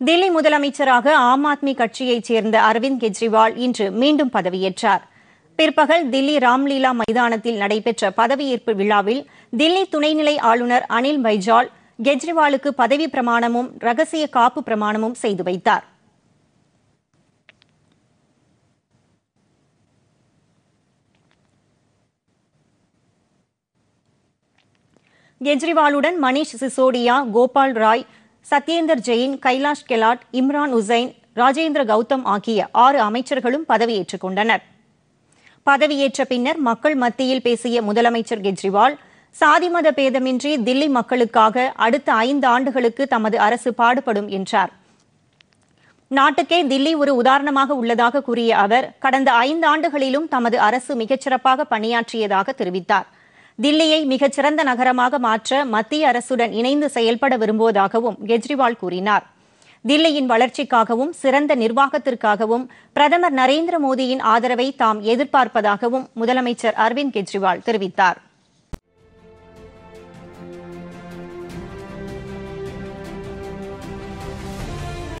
தில்லி முதலமைச்சராக ஆம் ஆத்மி கட்சியைச் சேர்ந்த அரவிந்த் கெஜ்ரிவால் இன்று மீண்டும் பதவியேற்றார். பிற்பகல் தில்லி ராம்லீலா மைதானத்தில் நடைபெற்ற பதவியேற்பு விழாவில் தில்லி துணைநிலை ஆளுநர் அனில் பைஜால் கெஜ்ரிவாலுக்கு பதவி பிரமாணமும் ரகசிய காப்பு பிரமாணமும் செய்து வைத்தார். கெஜ்ரிவாலுடன் மணிஷ் சிசோடியா கோபால் ராய் சத்யேந்தர் ஜெயின் கைலாஷ் கெலாட் இம்ரான் உசைன் ராஜேந்திர கௌதம் ஆகிய ஆறு அமைச்சர்களும் பதவியேற்றுக் கொண்டனர். பதவியேற்ற பின்னர் மக்கள் மத்தியில் பேசிய முதலமைச்சர் கெஜ்ரிவால் சாதி மத பேதமின்றி தில்லி மக்களுக்காக அடுத்த ஐந்து ஆண்டுகளுக்கு தமது அரசு பாடுபடும் என்றார். நாட்டுக்கே தில்லி ஒரு உதாரணமாக உள்ளதாக கூறிய அவர் கடந்த ஐந்து ஆண்டுகளிலும் தமது அரசு மிகச்சிறப்பாக பணியாற்றியதாக தெரிவித்தார். தில்லியை மிகச்சிறந்த நகரமாக மாற்ற மத்திய அரசுடன் இணைந்து செயல்பட விரும்புவதாகவும் கெஜ்ரிவால் கூறினார். தில்லியின் வளர்ச்சிக்காகவும் சிறந்த நிர்வாகத்திற்காகவும் பிரதமர் நரேந்திர மோடியின் ஆதரவை தாம் எதிர்பார்ப்பதாகவும் முதலமைச்சர் அரவிந்த் கெஜ்ரிவால் தெரிவித்தார்.